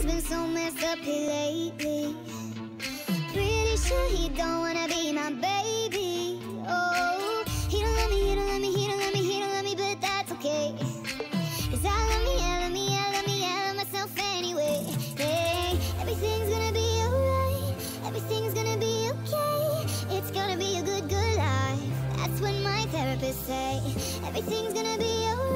Everything's been so messed up here lately. Pretty sure he don't wanna be my baby. Oh, he don't love me, he don't love me, he don't love me, he don't love me, but that's okay. Cause I love me, I love me, I love me, I love myself anyway. Hey, everything's gonna be alright. Everything's gonna be okay. It's gonna be a good, good life. That's what my therapist say. Everything's gonna be alright.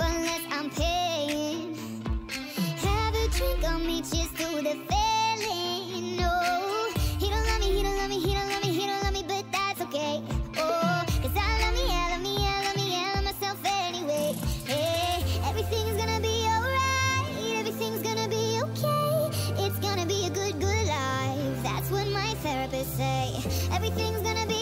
Unless I'm paying. Have a drink, you through the face. Everything's gonna be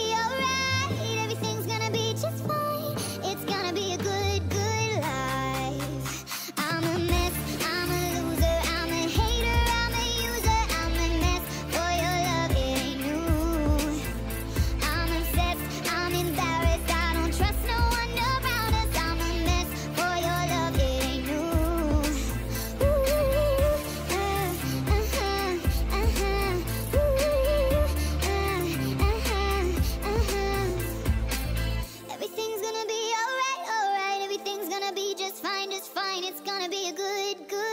It's gonna be a good, good.